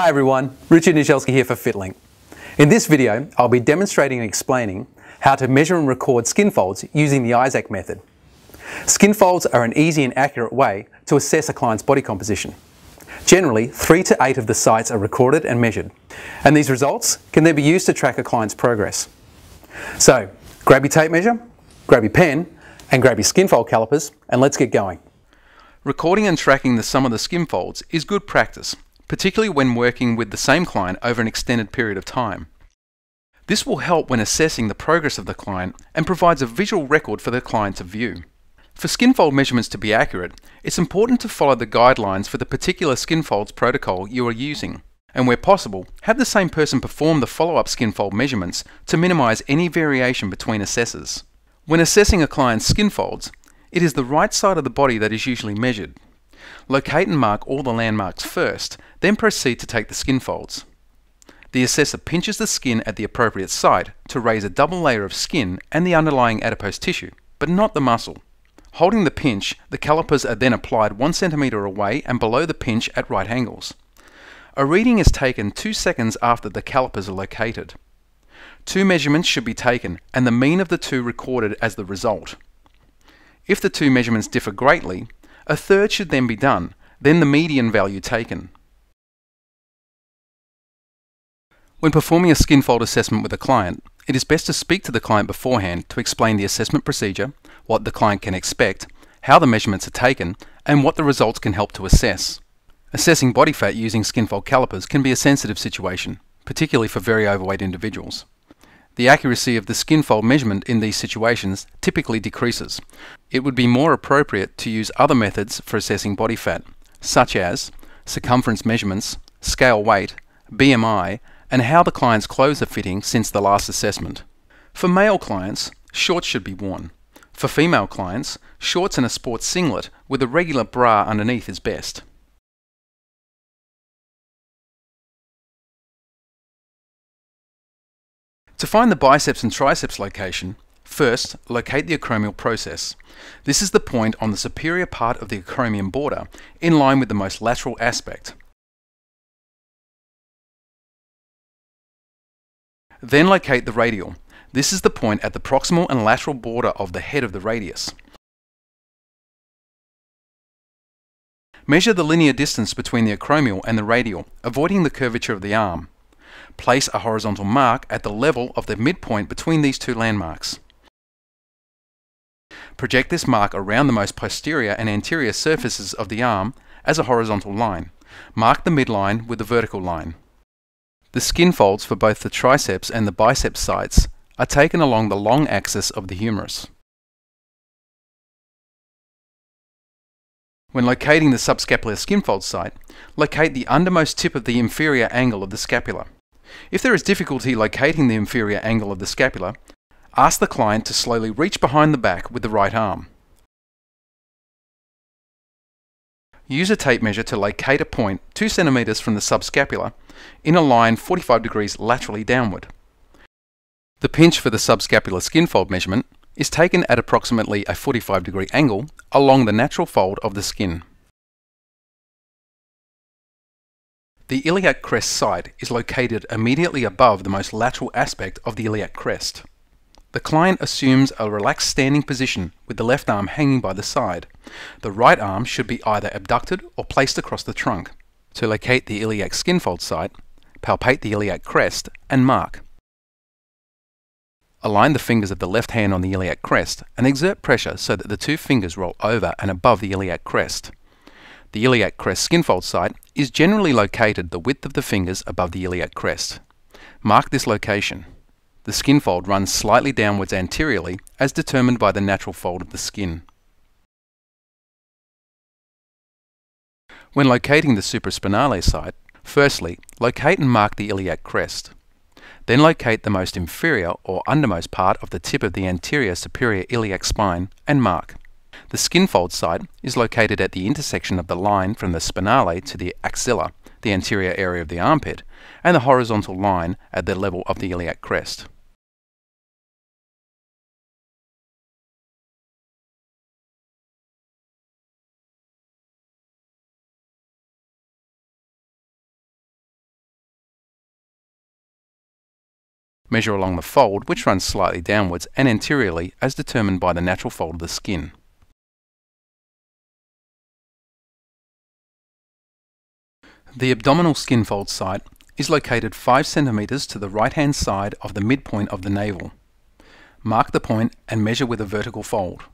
Hi everyone, Richard Nijelski here for FitLink. In this video, I'll be demonstrating and explaining how to measure and record skin folds using the ISAK method. Skin folds are an easy and accurate way to assess a client's body composition. Generally, three to eight of the sites are recorded and measured, and these results can then be used to track a client's progress. So, grab your tape measure, grab your pen, and grab your skin fold calipers, and let's get going. Recording and tracking the sum of the skin folds is good practice particularly when working with the same client over an extended period of time. This will help when assessing the progress of the client and provides a visual record for the client to view. For skinfold measurements to be accurate, it's important to follow the guidelines for the particular skinfolds protocol you are using, and where possible, have the same person perform the follow-up skinfold measurements to minimize any variation between assessors. When assessing a client's skinfolds, it is the right side of the body that is usually measured. Locate and mark all the landmarks first, then proceed to take the skin folds. The assessor pinches the skin at the appropriate site to raise a double layer of skin and the underlying adipose tissue, but not the muscle. Holding the pinch, the calipers are then applied 1 cm away and below the pinch at right angles. A reading is taken 2 seconds after the calipers are located. Two measurements should be taken and the mean of the two recorded as the result. If the two measurements differ greatly, a third should then be done, then the median value taken. When performing a skin fold assessment with a client, it is best to speak to the client beforehand to explain the assessment procedure, what the client can expect, how the measurements are taken, and what the results can help to assess. Assessing body fat using skin fold calipers can be a sensitive situation, particularly for very overweight individuals. The accuracy of the skin fold measurement in these situations typically decreases. It would be more appropriate to use other methods for assessing body fat, such as circumference measurements, scale weight, BMI, and how the client's clothes are fitting since the last assessment. For male clients, shorts should be worn. For female clients, shorts and a sports singlet with a regular bra underneath is best. To find the biceps and triceps location, first locate the acromial process. This is the point on the superior part of the acromion border, in line with the most lateral aspect. Then locate the radiale. This is the point at the proximal and lateral border of the head of the radius. Measure the linear distance between the acromiale and the radiale, avoiding the curvature of the arm. Place a horizontal mark at the level of the midpoint between these two landmarks. Project this mark around the most posterior and anterior surfaces of the arm as a horizontal line. Mark the midline with a vertical line. The skin folds for both the triceps and the biceps sites are taken along the long axis of the humerus. When locating the subscapular skin fold site, locate the undermost tip of the inferior angle of the scapula. If there is difficulty locating the inferior angle of the scapula, ask the client to slowly reach behind the back with the right arm. Use a tape measure to locate a point 2 cm from the subscapulare in a line 45 degrees laterally downward. The pinch for the subscapular skin fold measurement is taken at approximately a 45 degree angle along the natural fold of the skin. The iliac crest site is located immediately above the most lateral aspect of the iliac crest. The client assumes a relaxed standing position with the left arm hanging by the side. The right arm should be either abducted or placed across the trunk. To locate the iliac skin fold site, palpate the iliac crest and mark. Align the fingers of the left hand on the iliac crest and exert pressure so that the two fingers roll over and above the iliac crest. The iliac crest skinfold site is generally located the width of the fingers above the iliac crest. Mark this location. The skin fold runs slightly downwards anteriorly as determined by the natural fold of the skin. When locating the supraspinale site, firstly, locate and mark the iliac crest. Then locate the most inferior or undermost part of the tip of the anterior superior iliac spine and mark. The skinfold site is located at the intersection of the line from the spinale to the axilla, the anterior area of the armpit, and the horizontal line at the level of the iliac crest. measure along the fold, which runs slightly downwards and anteriorly as determined by the natural fold of the skin. The abdominal skin fold site is located 5 cm to the right hand side of the midpoint of the navel. Mark the point and measure with a vertical fold.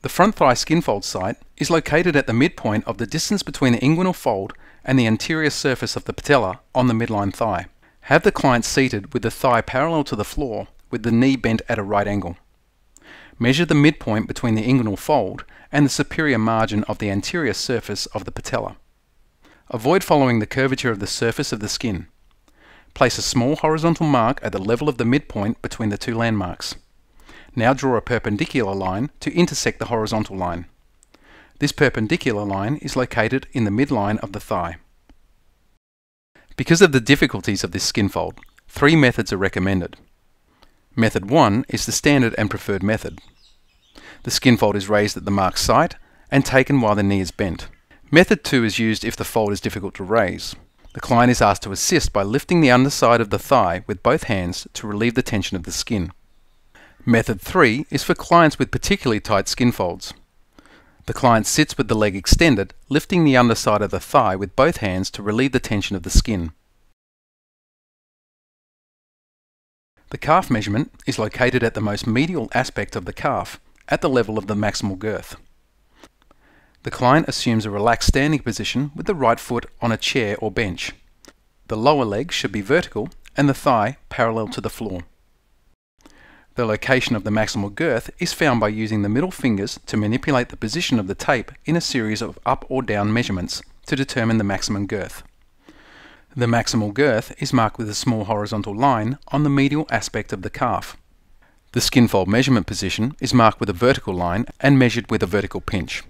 The front thigh skin fold site is located at the midpoint of the distance between the inguinal fold and the anterior surface of the patella on the midline thigh. Have the client seated with the thigh parallel to the floor with the knee bent at a right angle. Measure the midpoint between the inguinal fold and the superior margin of the anterior surface of the patella. Avoid following the curvature of the surface of the skin. Place a small horizontal mark at the level of the midpoint between the two landmarks. Now draw a perpendicular line to intersect the horizontal line. This perpendicular line is located in the midline of the thigh. Because of the difficulties of this skin fold, three methods are recommended. Method 1 is the standard and preferred method. The skin fold is raised at the marked site and taken while the knee is bent. Method 2 is used if the fold is difficult to raise. The client is asked to assist by lifting the underside of the thigh with both hands to relieve the tension of the skin. Method 3 is for clients with particularly tight skin folds. The client sits with the leg extended, lifting the underside of the thigh with both hands to relieve the tension of the skin. The calf measurement is located at the most medial aspect of the calf, at the level of the maximal girth. The client assumes a relaxed standing position with the right foot on a chair or bench. The lower leg should be vertical and the thigh parallel to the floor. The location of the maximal girth is found by using the middle fingers to manipulate the position of the tape in a series of up or down measurements to determine the maximum girth. The maximal girth is marked with a small horizontal line on the medial aspect of the calf. The skin fold measurement position is marked with a vertical line and measured with a vertical pinch.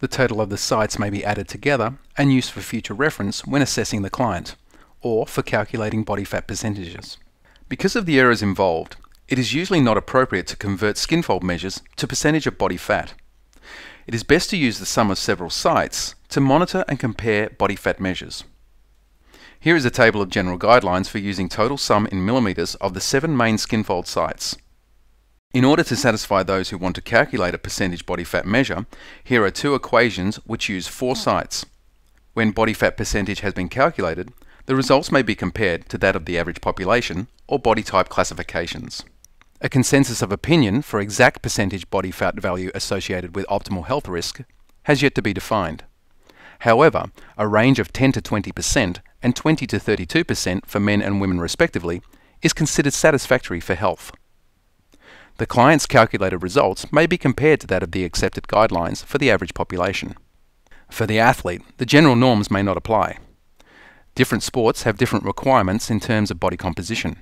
The total of the sites may be added together and used for future reference when assessing the client, or for calculating body fat percentages. Because of the errors involved, it is usually not appropriate to convert skin fold measures to percentage of body fat it is best to use the sum of several sites to monitor and compare body fat measures. Here is a table of general guidelines for using total sum in millimetres of the seven main skinfold sites. In order to satisfy those who want to calculate a percentage body fat measure, here are two equations which use four hmm. sites. When body fat percentage has been calculated, the results may be compared to that of the average population or body type classifications. A consensus of opinion for exact percentage body fat value associated with optimal health risk has yet to be defined. However, a range of 10 to 20% and 20 to 32% for men and women respectively is considered satisfactory for health. The client's calculated results may be compared to that of the accepted guidelines for the average population. For the athlete, the general norms may not apply. Different sports have different requirements in terms of body composition.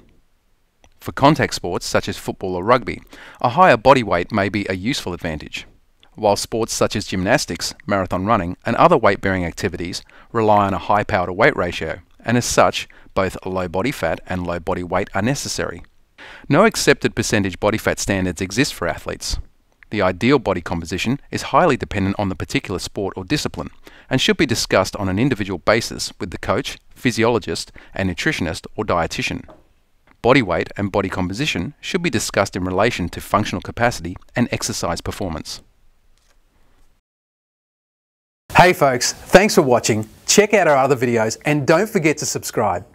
For contact sports such as football or rugby, a higher body weight may be a useful advantage. While sports such as gymnastics, marathon running, and other weight bearing activities rely on a high power to weight ratio, and as such, both low body fat and low body weight are necessary. No accepted percentage body fat standards exist for athletes. The ideal body composition is highly dependent on the particular sport or discipline and should be discussed on an individual basis with the coach, physiologist, and nutritionist or dietitian. Body weight and body composition should be discussed in relation to functional capacity and exercise performance. Hey folks, thanks for watching. Check out our other videos and don't forget to subscribe.